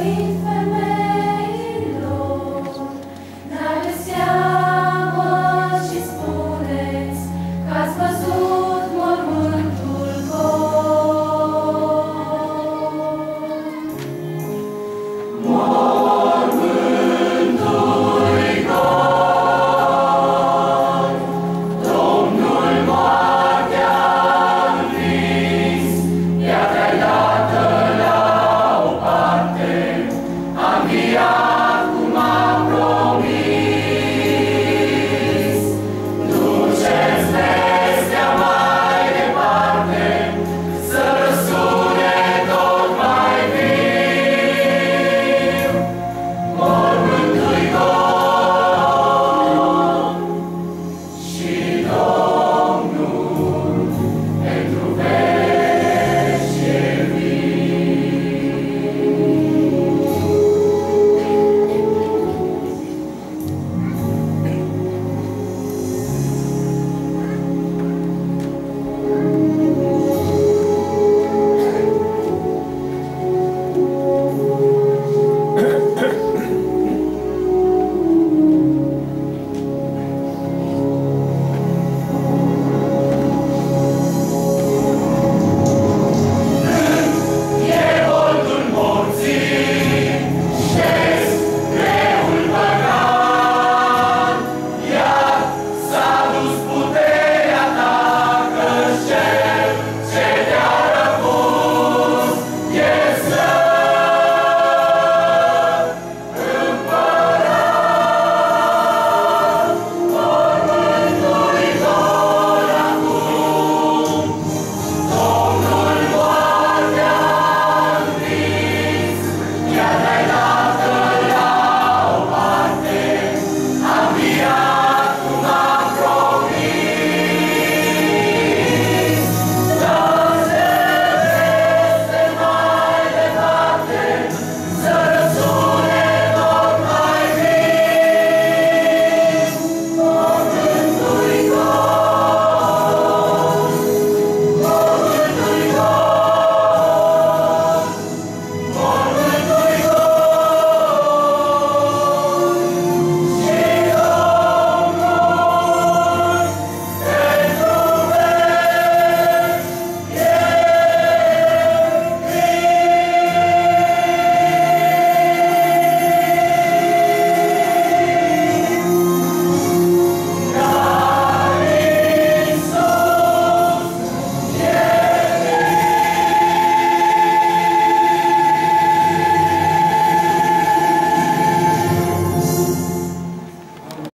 faith.